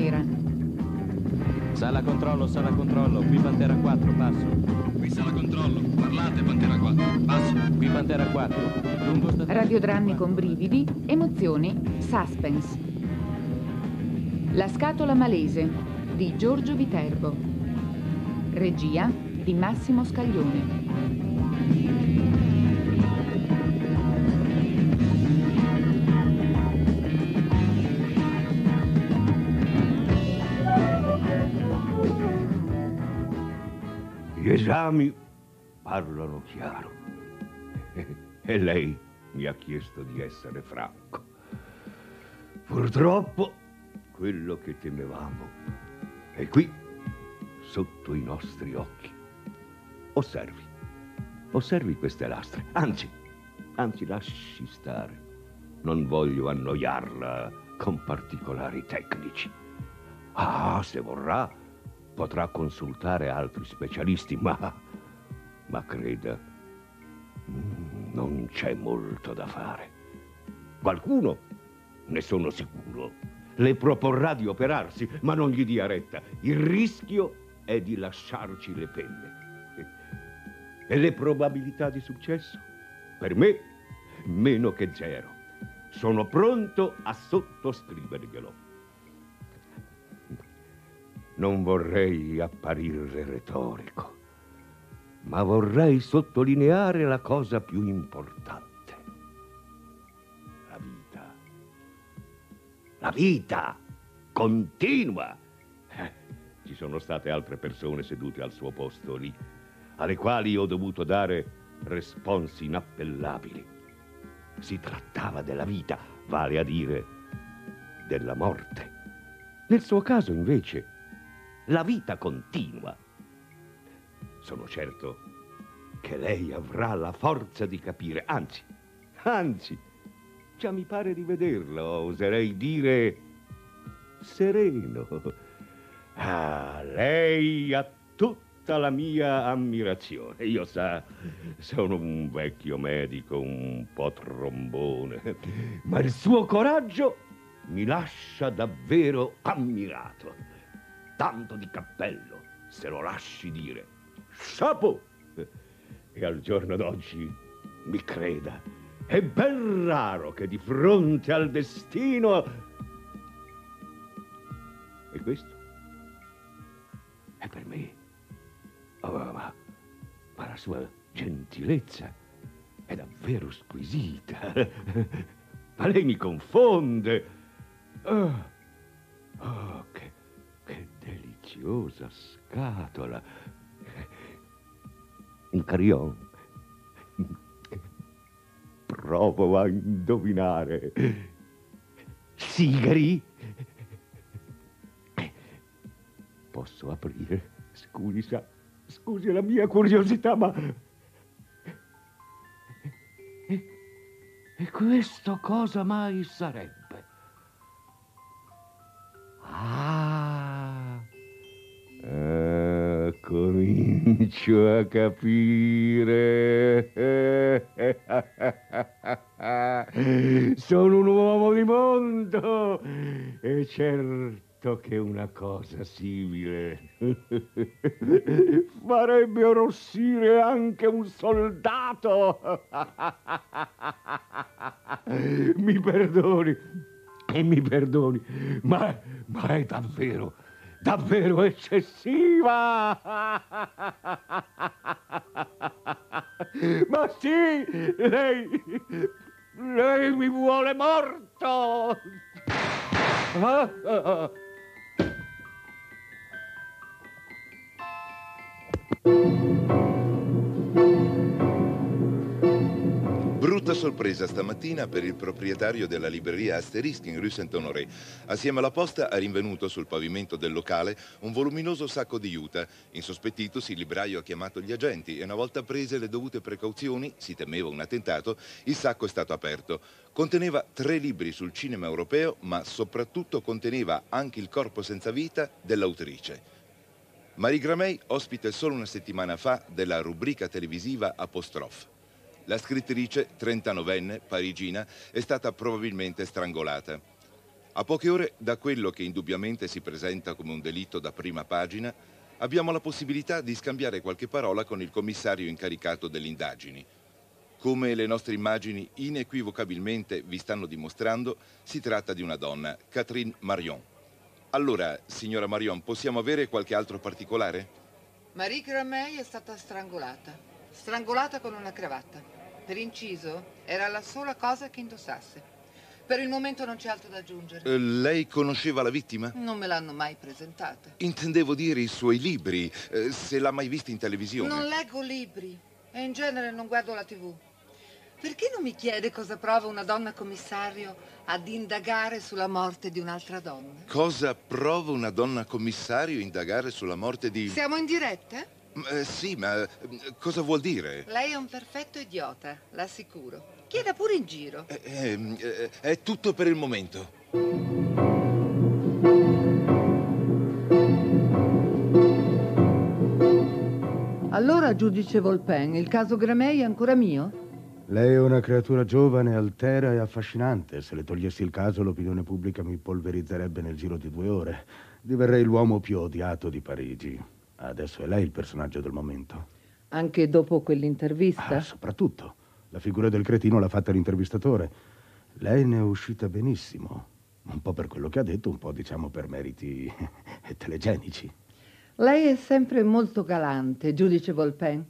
Buonasera. Sala controllo, sala controllo. Qui Pantera 4, passo. Qui sala controllo. Parlate Pantera 4. Passo. Qui Pantera 4. Lungo sta- Radiodrammi con brividi, emozioni, suspense. La scatola malese di Giorgio Viterbo. Regia di Massimo Scaglione. Esami parlano chiaro. E lei mi ha chiesto di essere franco. Purtroppo quello che temevamo è qui, sotto i nostri occhi. Osservi, osservi queste lastre. Anzi, anzi, lasci stare. Non voglio annoiarla con particolari tecnici. Ah, se vorrà, potrà consultare altri specialisti, ma, ma creda, mm, non c'è molto da fare. Qualcuno, ne sono sicuro, le proporrà di operarsi, ma non gli dia retta. Il rischio è di lasciarci le penne. E le probabilità di successo? Per me, meno che zero. Sono pronto a sottoscriverglielo. Non vorrei apparire retorico, ma vorrei sottolineare la cosa più importante. La vita. La vita continua. Eh, Ci sono state altre persone sedute al suo posto lì, alle quali ho dovuto dare responsi inappellabili. Si trattava della vita, vale a dire della morte. Nel suo caso, invece, la vita continua. Sono certo che lei avrà la forza di capire, anzi, anzi, già mi pare di vederlo, oserei dire sereno. Ah, lei ha tutta la mia ammirazione. Io sa, sono un vecchio medico, un po' trombone, ma il suo coraggio mi lascia davvero ammirato. Tanto di cappello, se lo lasci dire. Chapeau! E al giorno d'oggi, mi creda, è ben raro che di fronte al destino... E questo? È per me. Oh, ma, ma la sua gentilezza è davvero squisita. Ma lei mi confonde. Oh, oh, che, deliziosa scatola. Un carillon. Provo a indovinare. Sigari? Posso aprire? Scusi, sa, scusi la mia curiosità, ma... E questo cosa mai sarebbe? Ah, comincio a capire. Sono un uomo di mondo e certo che una cosa simile farebbe arrossire anche un soldato. Mi perdoni, e mi perdoni, ma, ma è davvero, davvero eccessiva. Ma sì, lei, lei mi vuole morto. Ah, ah, ah. Brutta sorpresa stamattina per il proprietario della libreria Asterisk in Rue Saint-Honoré. Assieme alla posta ha rinvenuto sul pavimento del locale un voluminoso sacco di juta. Insospettitosi, il libraio ha chiamato gli agenti e una volta prese le dovute precauzioni, si temeva un attentato, il sacco è stato aperto. Conteneva tre libri sul cinema europeo, ma soprattutto conteneva anche il corpo senza vita dell'autrice. Marie Gramey ospite solo una settimana fa della rubrica televisiva Apostrophe. La scrittrice, 39enne, parigina, è stata probabilmente strangolata. A poche ore da quello che indubbiamente si presenta come un delitto da prima pagina, abbiamo la possibilità di scambiare qualche parola con il commissario incaricato delle indagini. Come le nostre immagini inequivocabilmente vi stanno dimostrando, si tratta di una donna, Catherine Marion. Allora, signora Marion, possiamo avere qualche altro particolare? Marie Gramey è stata strangolata. Strangolata con una cravatta. Per inciso, era la sola cosa che indossasse. Per il momento non c'è altro da aggiungere. Eh, lei conosceva la vittima? Non me l'hanno mai presentata. Intendevo dire i suoi libri, eh, se l'ha mai vista in televisione. Non leggo libri e in genere non guardo la tv. Perché non mi chiede cosa prova una donna commissario ad indagare sulla morte di un'altra donna? Cosa prova una donna commissario a indagare sulla morte di... Siamo in diretta? Eh, sì, ma eh, cosa vuol dire? Lei è un perfetto idiota, l'assicuro. Chieda pure in giro. Eh, eh, eh, è tutto per il momento. Allora, giudice Volpen, il caso Gramei è ancora mio? Lei è una creatura giovane, altera e affascinante. Se le togliessi il caso, l'opinione pubblica mi polverizzerebbe nel giro di due ore. Diverrei l'uomo più odiato di Parigi. Adesso è lei il personaggio del momento. Anche dopo quell'intervista? Ah, soprattutto. La figura del cretino l'ha fatta l'intervistatore. Lei ne è uscita benissimo. Un po' per quello che ha detto, un po' diciamo per meriti telegenici. Lei è sempre molto galante, giudice Volpen.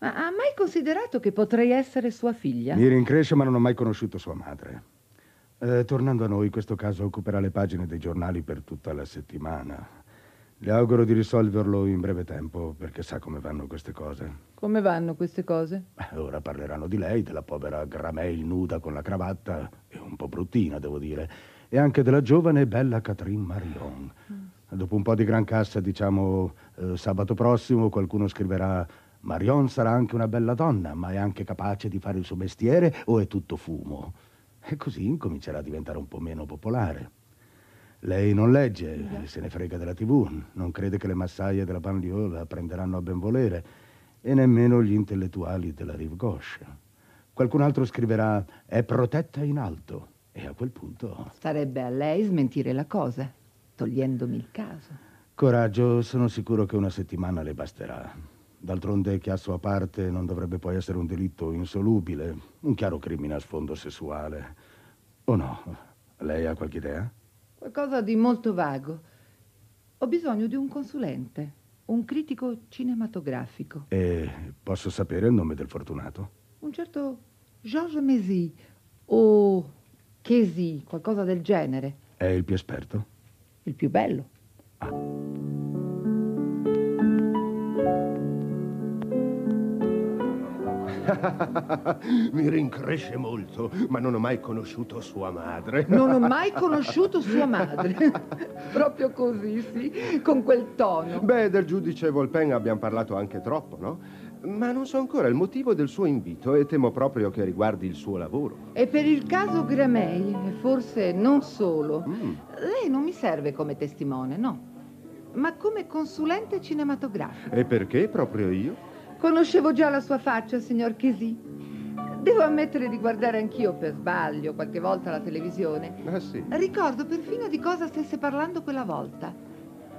Ma ha mai considerato che potrei essere sua figlia? Mi rincresce, ma non ho mai conosciuto sua madre. Eh, tornando a noi, questo caso occuperà le pagine dei giornali per tutta la settimana. Le auguro di risolverlo in breve tempo, perché sa come vanno queste cose. Come vanno queste cose? Beh, ora parleranno di lei, della povera Gramei nuda con la cravatta, e un po' bruttina, devo dire, e anche della giovane e bella Catherine Marion. Mm. Dopo un po' di gran cassa, diciamo, eh, sabato prossimo qualcuno scriverà Marion sarà anche una bella donna, ma è anche capace di fare il suo mestiere o è tutto fumo? E così incomincerà a diventare un po' meno popolare. Lei non legge, se ne frega della tv, non crede che le massaie della banlieue la prenderanno a benvolere e nemmeno gli intellettuali della rive gauche. Qualcun altro scriverà è protetta in alto e a quel punto... Starebbe a lei smentire la cosa, togliendomi il caso. Coraggio, sono sicuro che una settimana le basterà. D'altronde chiasso a parte non dovrebbe poi essere un delitto insolubile, un chiaro crimine a sfondo sessuale. O no? Lei ha qualche idea? Qualcosa di molto vago. Ho bisogno di un consulente, un critico cinematografico. E posso sapere il nome del fortunato? Un certo Georges Mézy o Chesy, qualcosa del genere. È il più esperto? Il più bello. Mi rincresce molto, ma non ho mai conosciuto sua madre. Non ho mai conosciuto sua madre. Proprio così, sì, con quel tono. Beh, del giudice Volpen abbiamo parlato anche troppo, no? Ma non so ancora il motivo del suo invito e temo proprio che riguardi il suo lavoro. E per il caso Gramei, forse non solo. Mm. Lei non mi serve come testimone, no? Ma come consulente cinematografico. E perché proprio io? Conoscevo già la sua faccia, signor Chesì. Devo ammettere di guardare anch'io per sbaglio qualche volta la televisione. Ah, sì? Ricordo perfino di cosa stesse parlando quella volta.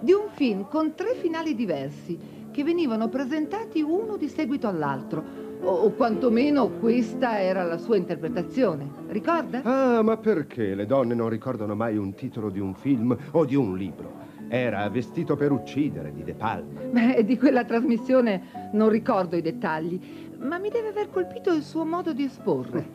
Di un film con tre finali diversi che venivano presentati uno di seguito all'altro. O, o quantomeno questa era la sua interpretazione. Ricorda? Ah, ma perché le donne non ricordano mai un titolo di un film o di un libro? Era vestito per uccidere di De Palma. Beh, di quella trasmissione non ricordo i dettagli, ma mi deve aver colpito il suo modo di esporre.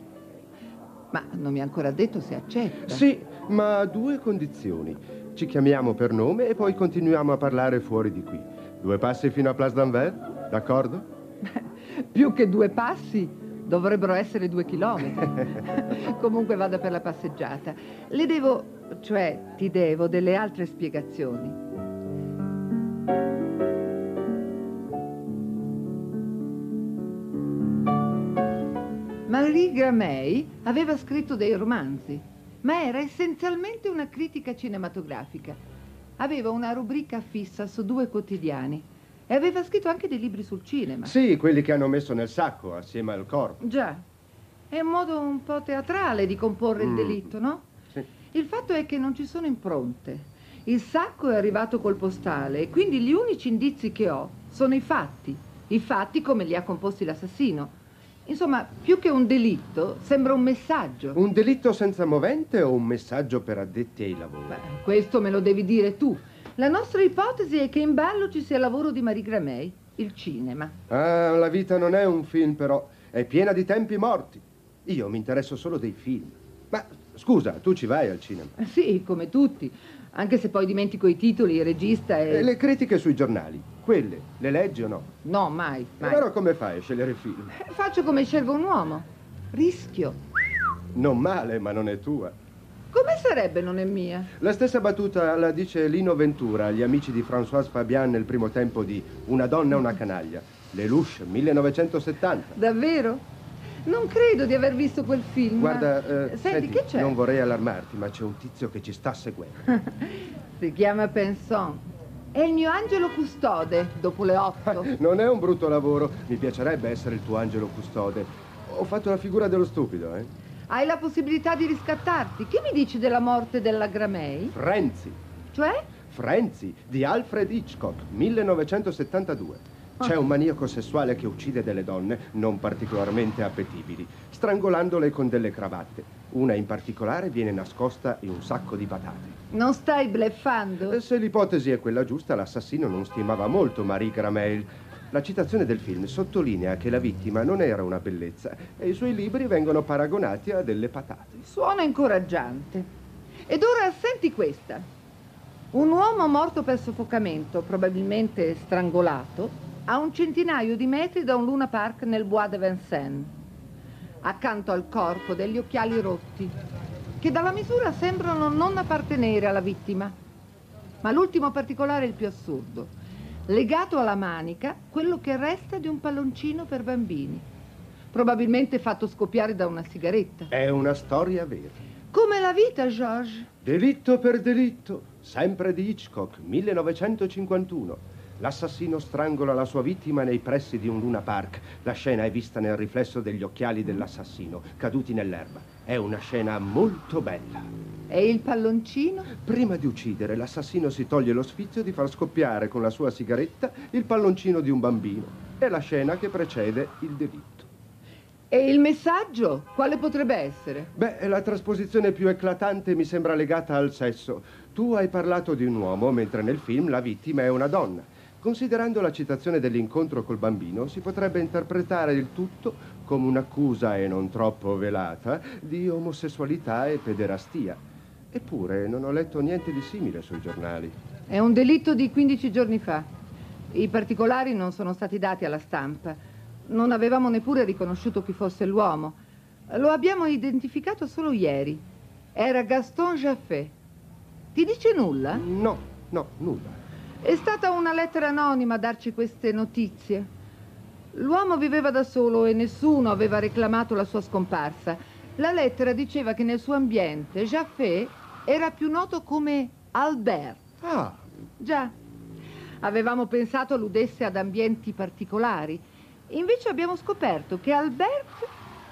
Ma non mi ha ancora detto se accetta. Sì, ma a due condizioni. Ci chiamiamo per nome e poi continuiamo a parlare fuori di qui. Due passi fino a Place d'Anvers, d'accordo? Più che due passi, dovrebbero essere due chilometri. Comunque vada per la passeggiata. Le devo cioè ti devo delle altre spiegazioni. Marie Gramey aveva scritto dei romanzi, ma era essenzialmente una critica cinematografica. Aveva una rubrica fissa su due quotidiani e aveva scritto anche dei libri sul cinema. Sì, quelli che hanno messo nel sacco assieme al corpo. Già, è un modo un po' teatrale di comporre mm. il delitto, no? Il fatto è che non ci sono impronte. Il sacco è arrivato col postale e quindi gli unici indizi che ho sono i fatti. I fatti come li ha composti l'assassino. Insomma, più che un delitto, sembra un messaggio. Un delitto senza movente o un messaggio per addetti ai lavori? Beh, questo me lo devi dire tu. La nostra ipotesi è che in ballo ci sia il lavoro di Marie Gramey, il cinema. Ah, la vita non è un film, però. È piena di tempi morti. Io mi interesso solo dei film. Ma scusa, tu ci vai al cinema? Sì, come tutti. Anche se poi dimentico i titoli, il regista e... E le critiche sui giornali, quelle, le leggi o no? No, mai, mai. Allora come fai a scegliere film? Eh, Faccio come scelgo un uomo. Rischio. Non male, ma non è tua. Come sarebbe non è mia? La stessa battuta la dice Lino Ventura agli amici di Françoise Fabian nel primo tempo di Una donna e una canaglia. Lelouch, 1970. Davvero? Non credo di aver visto quel film. Guarda, eh, Senti, che c'è? Non vorrei allarmarti, ma c'è un tizio che ci sta seguendo. Si chiama Penson. È il mio angelo custode, dopo le otto. non è un brutto lavoro, mi piacerebbe essere il tuo angelo custode. Ho fatto la figura dello stupido, eh? Hai la possibilità di riscattarti. Che mi dici della morte della Gramei? Frenzy. Cioè? Frenzy di Alfred Hitchcock, 1972. C'è un maniaco sessuale che uccide delle donne non particolarmente appetibili, strangolandole con delle cravatte. Una in particolare viene nascosta in un sacco di patate. Non stai bleffando? E Se l'ipotesi è quella giusta, l'assassino non stimava molto Marie Gramel. La citazione del film sottolinea che la vittima non era una bellezza e i suoi libri vengono paragonati a delle patate. Suona incoraggiante. Ed ora senti questa. Un uomo morto per soffocamento, probabilmente strangolato, a un centinaio di metri da un Luna Park nel Bois de Vincennes, accanto al corpo degli occhiali rotti, che dalla misura sembrano non appartenere alla vittima. Ma l'ultimo particolare è il più assurdo. Legato alla manica, quello che resta di un palloncino per bambini, probabilmente fatto scoppiare da una sigaretta. È una storia vera. Come la vita, George. Delitto per delitto, sempre di Hitchcock, 1951. L'assassino strangola la sua vittima nei pressi di un Luna Park. La scena è vista nel riflesso degli occhiali dell'assassino, caduti nell'erba. È una scena molto bella. E il palloncino? Prima di uccidere, l'assassino si toglie lo sfizio di far scoppiare con la sua sigaretta il palloncino di un bambino. È la scena che precede il delitto. E il messaggio? Quale potrebbe essere? Beh, la trasposizione più eclatante mi sembra legata al sesso. Tu hai parlato di un uomo, mentre nel film la vittima è una donna. Considerando la citazione dell'incontro col bambino, si potrebbe interpretare il tutto come un'accusa e non troppo velata di omosessualità e pederastia. Eppure non ho letto niente di simile sui giornali. È un delitto di 15 giorni fa. I particolari non sono stati dati alla stampa. Non avevamo neppure riconosciuto chi fosse l'uomo. Lo abbiamo identificato solo ieri. Era Gaston Jaffé. Ti dice nulla? No, no, nulla. È stata una lettera anonima a darci queste notizie. L'uomo viveva da solo e nessuno aveva reclamato la sua scomparsa. La lettera diceva che nel suo ambiente Jaffé era più noto come Albert. Ah, Già, avevamo pensato alludesse ad ambienti particolari. Invece abbiamo scoperto che Albert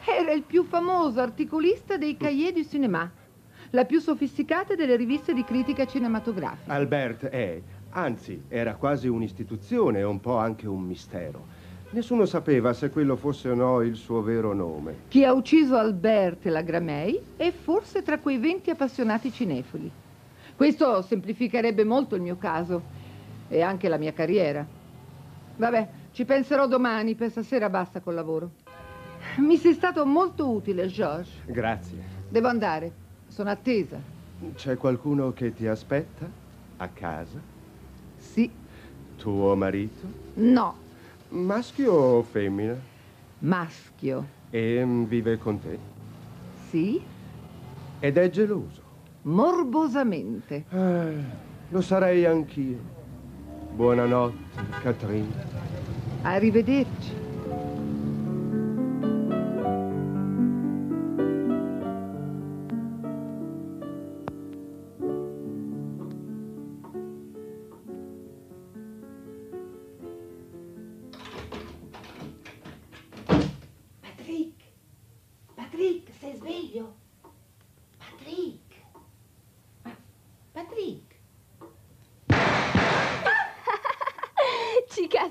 era il più famoso articolista dei Cahiers du Cinéma, la più sofisticata delle riviste di critica cinematografica. Albert è, anzi, era quasi un'istituzione e un po' anche un mistero. Nessuno sapeva se quello fosse o no il suo vero nome. Chi ha ucciso Albert e la Gramei è forse tra quei 20 appassionati cinefili. Questo semplificherebbe molto il mio caso e anche la mia carriera. Vabbè, ci penserò domani, per stasera basta col lavoro. Mi sei stato molto utile, George. Grazie. Devo andare, sono attesa. C'è qualcuno che ti aspetta a casa? Sì, Tuo marito? no, Maschio o femmina? maschio. E mm, vive con te? Sì, Ed è geloso. morbosamente. Eh, lo sarei anch'io. Buonanotte, Catherine. Arrivederci.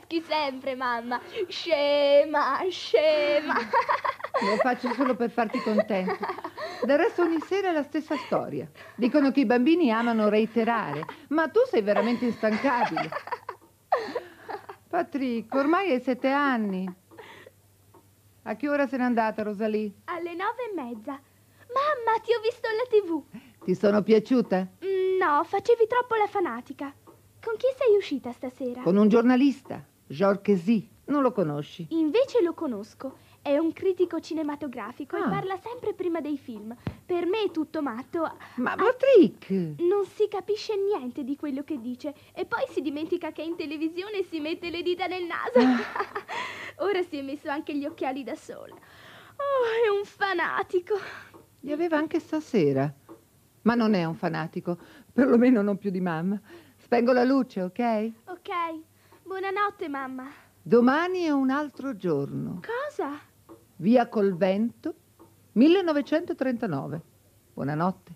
Ridi sempre, mamma. Scema, scema. Lo faccio solo per farti contento. Del resto ogni sera è la stessa storia. Dicono che i bambini amano reiterare, ma tu sei veramente instancabile. Patrick, ormai hai sette anni. A che ora se n'è andata, Rosalie? Alle nove e mezza. Mamma, ti ho visto alla tv. Ti sono piaciuta? Mm, No, facevi troppo la fanatica. Con chi sei uscita stasera? Con un giornalista, Kesy. Non lo conosci? Invece lo conosco. È un critico cinematografico Ah. e parla sempre prima dei film. Per me è tutto matto. Ma Ah, Patrick! Non si capisce niente di quello che dice e poi si dimentica che è in televisione e si mette le dita nel naso. Ora si è messo anche gli occhiali da sole. Oh, è un fanatico. Li aveva anche stasera. Ma non è un fanatico, perlomeno non più di mamma. Spengo la luce, ok? Ok. Buonanotte, mamma. Domani è un altro giorno. Cosa? Via col vento, 1939. Buonanotte.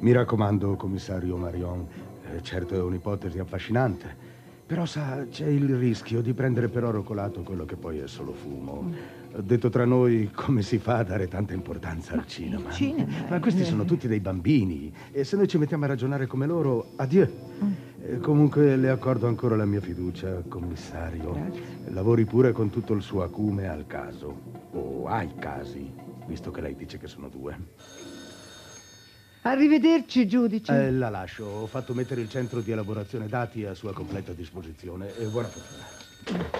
Mi raccomando, commissario Marion, eh, certo è un'ipotesi affascinante, però sa, c'è il rischio di prendere per oro colato quello che poi è solo fumo. Detto tra noi, come si fa a dare tanta importanza al cinema? cinema, Ma questi sono tutti dei bambini e se noi ci mettiamo a ragionare come loro, addio. Eh, comunque le accordo ancora la mia fiducia, commissario. Lavori pure con tutto il suo acume al caso, o ai casi, visto che lei dice che sono due. Arrivederci, giudice. Eh, la lascio. Ho fatto mettere il centro di elaborazione dati a sua completa disposizione. E buona fortuna.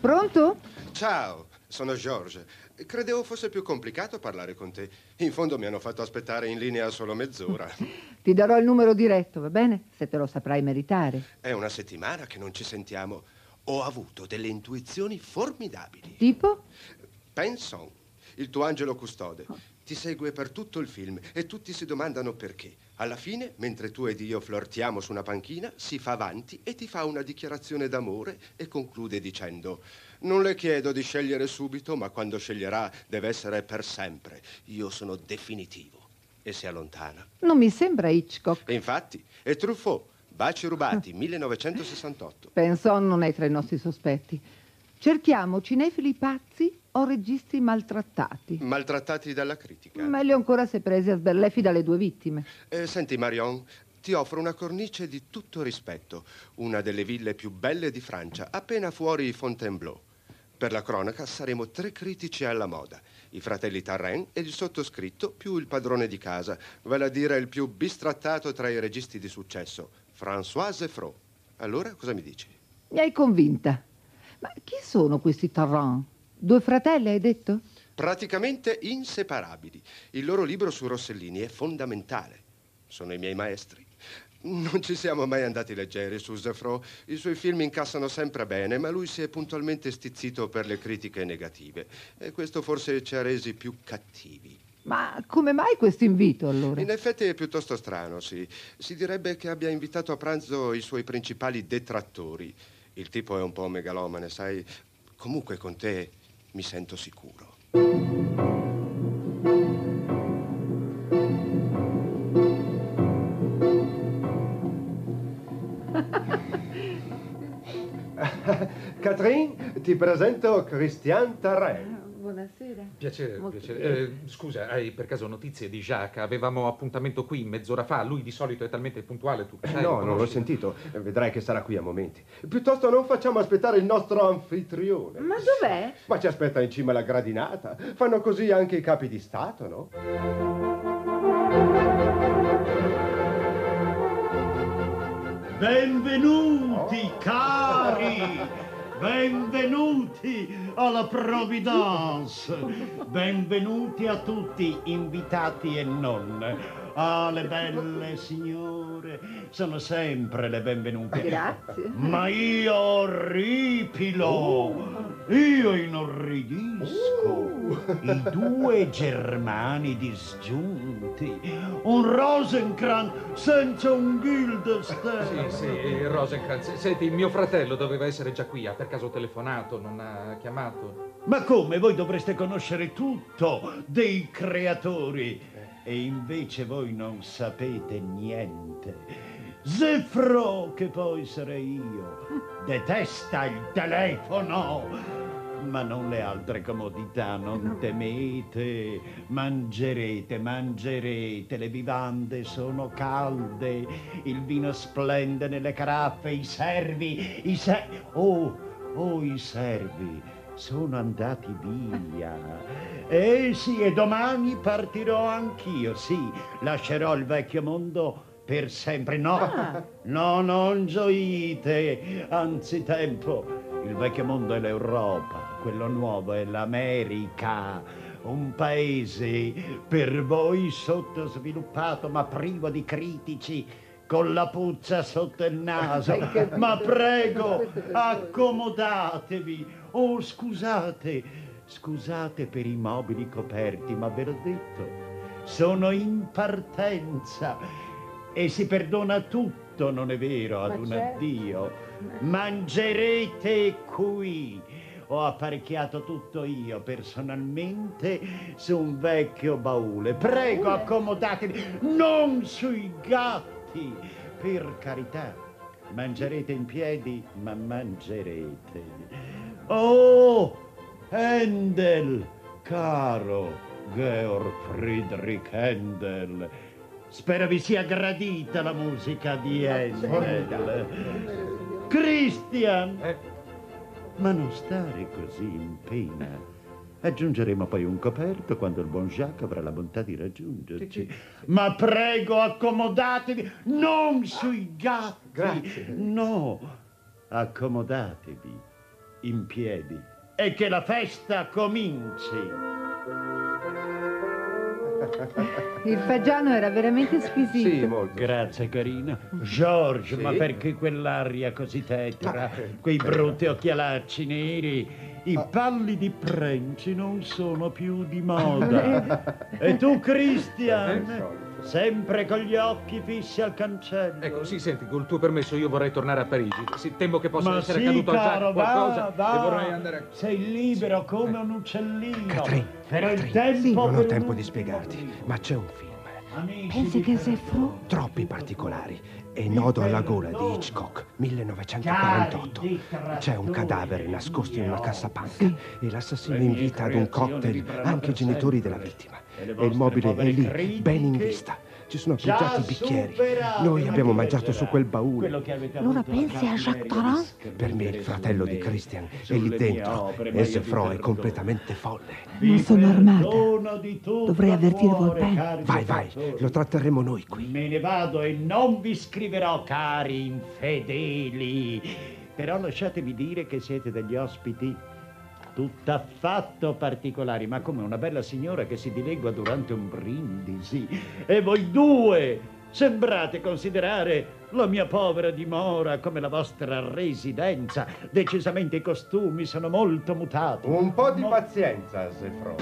Pronto? Ciao, sono George. Credevo fosse più complicato parlare con te. In fondo mi hanno fatto aspettare in linea solo mezz'ora. Ti darò il numero diretto, va bene? Se te lo saprai meritare. È una settimana che non ci sentiamo. Ho avuto delle intuizioni formidabili. Tipo? Penson, il tuo angelo custode, ti segue per tutto il film e tutti si domandano perché. Alla fine, mentre tu ed io flirtiamo su una panchina, si fa avanti e ti fa una dichiarazione d'amore e conclude dicendo: Non le chiedo di scegliere subito, ma quando sceglierà deve essere per sempre. Io sono definitivo. E si allontana. Non mi sembra Hitchcock. E infatti, è Truffaut, Baci rubati, 1968. Penso non è tra i nostri sospetti. Cerchiamo cinefili pazzi o registi maltrattati. Maltrattati dalla critica. Meglio ancora se presi a sberleffi dalle due vittime. Eh, senti, Marion, ti offro una cornice di tutto rispetto, una delle ville più belle di Francia, appena fuori Fontainebleau. Per la cronaca saremo tre critici alla moda, i fratelli Tarren e il sottoscritto più il padrone di casa, vale a dire il più bistrattato tra i registi di successo, François Efrault. Allora, cosa mi dici? Mi hai convinta. Ma chi sono questi Tarrant? Due fratelli, hai detto? Praticamente inseparabili. Il loro libro su Rossellini è fondamentale. Sono i miei maestri. Non ci siamo mai andati leggeri su Zefro. I suoi film incassano sempre bene, ma lui si è puntualmente stizzito per le critiche negative. E questo forse ci ha resi più cattivi. Ma come mai questo invito allora? In effetti è piuttosto strano, sì. Si direbbe che abbia invitato a pranzo i suoi principali detrattori. Il tipo è un po' megalomane, sai. Comunque con te mi sento sicuro. Catherine, ti presento Christian Tarrant. Piacere, Molto piacere. Eh, scusa, hai per caso notizie di Jacques? Avevamo appuntamento qui mezz'ora fa. Lui di solito è talmente puntuale, tu sai, no, non l'ho sentito. Vedrai che sarà qui a momenti. Piuttosto non facciamo aspettare il nostro anfitrione. Ma dov'è? Ma ci aspetta in cima alla gradinata. Fanno così anche i capi di Stato, no? Benvenuti, cari! Benvenuti alla Providence! Benvenuti a tutti, invitati e non. Ah, le belle signore sono sempre le benvenute. Grazie. Ma io orripilo, io inorridisco. I due germani disgiunti, un Rosencrantz senza un Guildenstern. Sì, sì, Rosencrantz. Senti, mio fratello doveva essere già qui. Ha per caso telefonato, non ha chiamato? Ma come? Voi dovreste conoscere tutto dei creatori. E invece voi non sapete niente. Zefro, che poi sarei io, detesta il telefono. Ma non le altre comodità, non temete. Mangerete, mangerete, le vivande sono calde, il vino splende nelle caraffe, i servi, i servi, oh, oh, i servi sono andati via. Eh sì, e domani partirò anch'io, sì, lascerò il vecchio mondo per sempre. No, ah. no, non gioite, anzi tempo. Il vecchio mondo è l'Europa, quello nuovo è l'America. Un paese per voi sottosviluppato ma privo di critici, con la puzza sotto il naso. Ma prego, accomodatevi. Oh, scusate, scusate per i mobili coperti, ma ve l'ho detto, sono in partenza e si perdona tutto, non è vero, ad ma un certo. addio Mangerete qui. Ho apparecchiato tutto io personalmente su un vecchio baule. Prego, accomodatevi, non sui gatti. Per carità, mangerete in piedi, ma mangerete. Oh, Handel, caro Georg Friedrich Handel. Spero vi sia gradita la musica di Handel. Christian! Ma non stare così in pena. Aggiungeremo poi un coperto quando il buon Jacques avrà la bontà di raggiungerci. Ma prego, accomodatevi, non sui gatti. Grazie. No, accomodatevi in piedi e che la festa cominci. Il fagiano era veramente squisito. Sì, molto. Grazie, carina. George, sì? ma perché quell'aria così tetra? Quei brutti occhialacci neri? I ah. pallidi prenci non sono più di moda. e tu, Christian? Sempre con gli occhi fissi al cancello. Ecco, sì, senti, col tuo permesso io vorrei tornare a Parigi. Sì, temo che possa Ma essere sì, accaduto caro, al qualcosa va, va. e vorrei andare... Sei libero come un uccellino. Catherine, Però il Catherine, tempo... sì, non ho per tempo un di spiegarti, ma c'è un film. Pensi che sei fru? Troppi particolari. E Nodo alla gola di Hitchcock, 1948. C'è un cadavere nascosto in una cassapanca e l'assassino invita ad un cocktail anche i genitori della vittima. E il mobile è lì, ben in vista. Ci sono appoggiati i bicchieri. Noi abbiamo mangiato su quel baule. Allora pensi a Jacques Tarant? Per me il fratello di Christian è lì dentro e Zefro è completamente folle. Non sono armata. Dovrei avvertire Volpen. Vai, vai, lo tratteremo noi qui. Me ne vado e non vi scriverò, cari infedeli. Però lasciatemi dire che siete degli ospiti tutt'affatto particolari, ma come una bella signora che si dilegua durante un brindisi. E voi due sembrate considerare la mia povera dimora come la vostra residenza. Decisamente i costumi sono molto mutati. Un po' di Mo- pazienza, Zefro.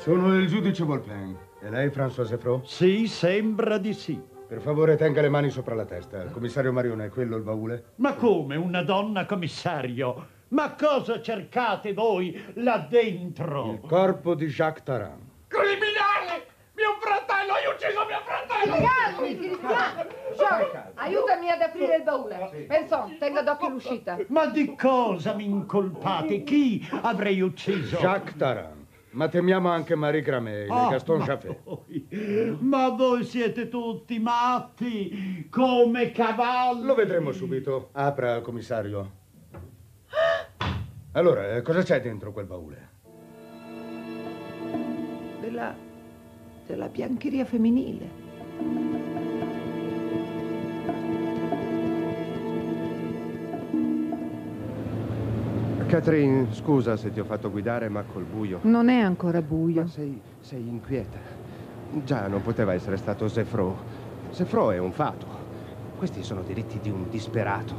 Sono il giudice Volpen. E lei, François Zefro? Sì, sembra di sì. Per favore, tenga le mani sopra la testa. Commissario Marione, è quello il baule? Ma come una donna commissario? Ma cosa cercate voi là dentro? Il corpo di Jacques Taran. Criminale! Mio fratello, hai ucciso mio fratello! Calmi, Cristiano! Jacques, aiutami ad aprire il baule. Penson, tenga d'occhio l'uscita. Ma di cosa mi incolpate? Chi avrei ucciso? Jacques Taran. Ma temiamo anche Marie Gramey Ah, e Gaston ma Jaffé. voi- Ma voi siete tutti matti, come cavalli. Lo vedremo subito. Apra, commissario. Allora, eh, cosa c'è dentro quel baule? Della, della biancheria femminile. Catherine, scusa se ti ho fatto guidare, ma col buio. Non è ancora buio. Ma sei, sei inquieta. Già, non poteva essere stato Zefro. Zefro è un fato. Questi sono diritti di un disperato.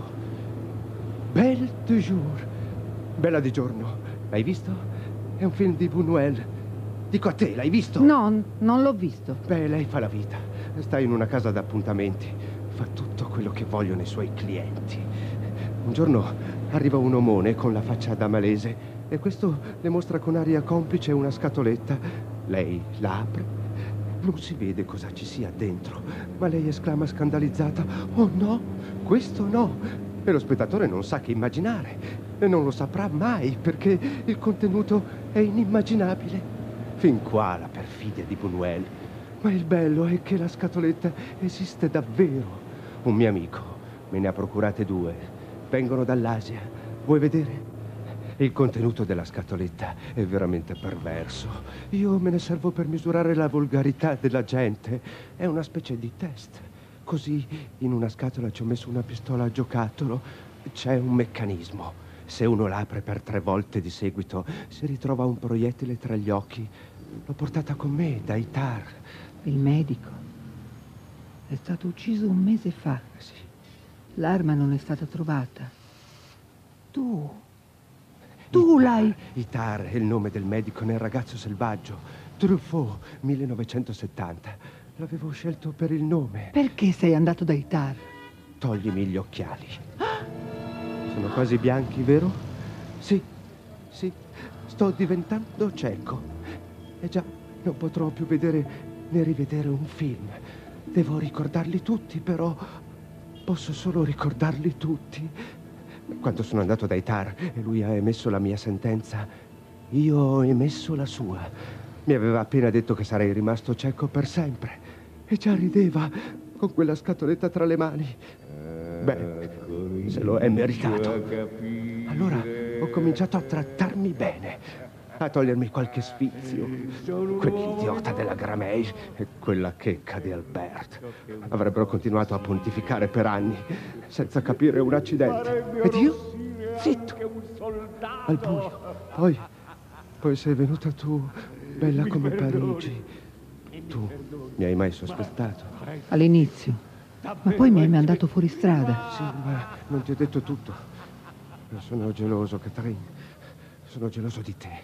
Belle de jour. Bella di giorno. L'hai visto? È un film di Buñuel. Dico a te, l'hai visto? No, non l'ho visto. Beh, lei fa la vita. Sta in una casa d'appuntamenti. Fa tutto quello che vogliono i suoi clienti. Un giorno arriva un omone con la faccia da malese e questo le mostra con aria complice una scatoletta. Lei la apre. Non si vede cosa ci sia dentro, ma lei esclama scandalizzata: Oh no, questo no! E lo spettatore non sa che immaginare e non lo saprà mai perché il contenuto è inimmaginabile. Fin qua la perfidia di Buñuel. Ma il bello è che la scatoletta esiste davvero. Un mio amico me ne ha procurate due. Vengono dall'Asia. Vuoi vedere? Il contenuto della scatoletta è veramente perverso. Io me ne servo per misurare la volgarità della gente. È una specie di test. Così in una scatola ci ho messo una pistola a giocattolo. C'è un meccanismo. Se uno l'apre per tre volte di seguito, si ritrova un proiettile tra gli occhi. L'ho portata con me da Itar. Il medico è stato ucciso un mese fa. Sì. L'arma non è stata trovata. Tu. Tu l'hai. Itar è il nome del medico nel ragazzo selvaggio. Truffaut, 1970. L'avevo scelto per il nome. Perché sei andato da Itar? Toglimi gli occhiali. Sono quasi bianchi, vero? Sì, sì. Sto diventando cieco. E già, non potrò più vedere né rivedere un film. Devo ricordarli tutti, però posso solo ricordarli tutti. Quando sono andato da Itar e lui ha emesso la mia sentenza, io ho emesso la sua. Mi aveva appena detto che sarei rimasto cieco per sempre. E già rideva con quella scatoletta tra le mani. Beh, se lo è meritato. Allora ho cominciato a trattarmi bene, a togliermi qualche sfizio. Quell'idiota della Gramei e quella checca di Albert avrebbero continuato a pontificare per anni senza capire un accidente. Ed io? Zitto, al buio. Poi, poi sei venuta tu, bella come Parigi. Tu mi hai mai sospettato? All'inizio. Ma poi mi hai mandato fuori strada. Sì, ma non ti ho detto tutto. Sono geloso, Catherine. Sono geloso di te.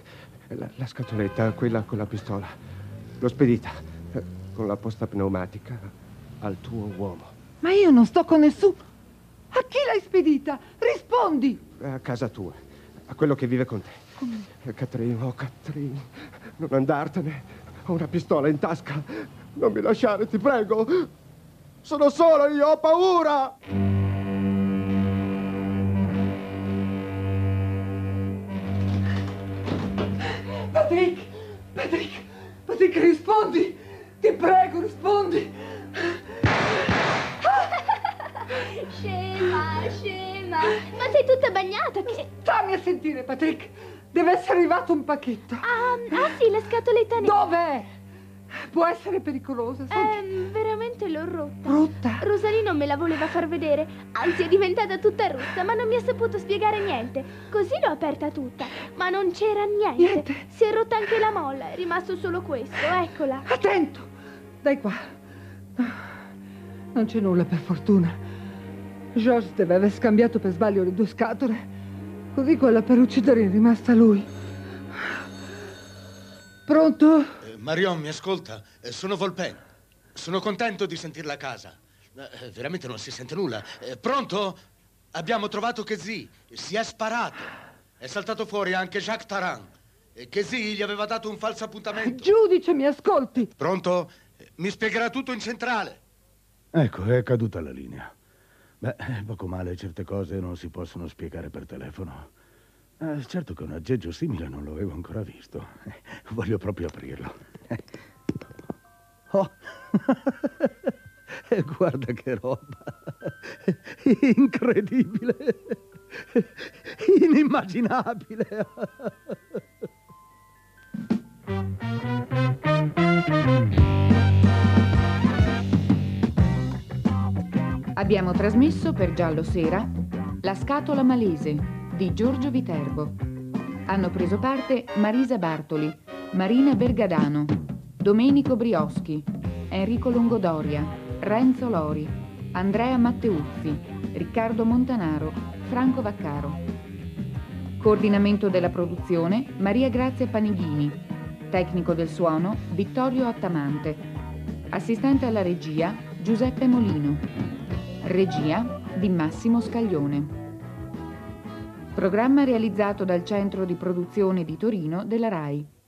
La, la scatoletta, quella con la pistola. L'ho spedita eh, con la posta pneumatica al tuo uomo. Ma io non sto con nessuno. A chi l'hai spedita? Rispondi! A casa tua, a quello che vive con te. Come? Catherine, oh Catherine, non andartene. Ho una pistola in tasca. Non mi lasciare, ti prego. Sono solo io, ho paura! Patrick! Patrick! Patrick, rispondi! Ti prego, rispondi! Scema, scema. Ma sei tutta bagnata. Che... Stammi a sentire, Patrick. Deve essere arrivato un pacchetto. Ah, ah sì, la scatoletta. Dov'è? Può essere pericolosa. Eh, veramente l'ho rotta. Rotta? Rosalino me la voleva far vedere. Anzi, è diventata tutta rossa, ma non mi ha saputo spiegare niente. Così l'ho aperta tutta, ma non c'era niente. Niente? Si è rotta anche la molla, è rimasto solo questo. Eccola. Attento! Dai qua. Non c'è nulla, per fortuna. George deve aver scambiato per sbaglio le due scatole. Così quella per uccidere è rimasta a lui. Pronto? Marion, mi ascolta? Eh, sono Volpen. Sono contento di sentirla a casa. Eh, veramente non si sente nulla. Eh, pronto? Abbiamo trovato Chesy. Si è sparato. È saltato fuori anche Jacques Taran. Chesy gli aveva dato un falso appuntamento. Giudice, mi ascolti. Pronto? Mi spiegherà tutto in centrale. Ecco, è caduta la linea. Beh, poco male, certe cose non si possono spiegare per telefono. Eh, certo che un aggeggio simile non lo avevo ancora visto. Eh, voglio proprio aprirlo. Oh! E guarda che roba! Incredibile! Inimmaginabile! Abbiamo trasmesso per Giallo Sera La scatola malese di Giorgio Viterbo. Hanno preso parte Marisa Bartoli, Marina Bergadano, Domenico Brioschi, Enrico Longodoria, Renzo Lori, Andrea Matteuzzi, Riccardo Montanaro, Franco Vaccaro. Coordinamento della produzione Maria Grazia Panighini. Tecnico del suono Vittorio Attamante. Assistente alla regia Giuseppe Molino. Regia di Massimo Scaglione. Programma realizzato dal Centro di Produzione di Torino della RAI.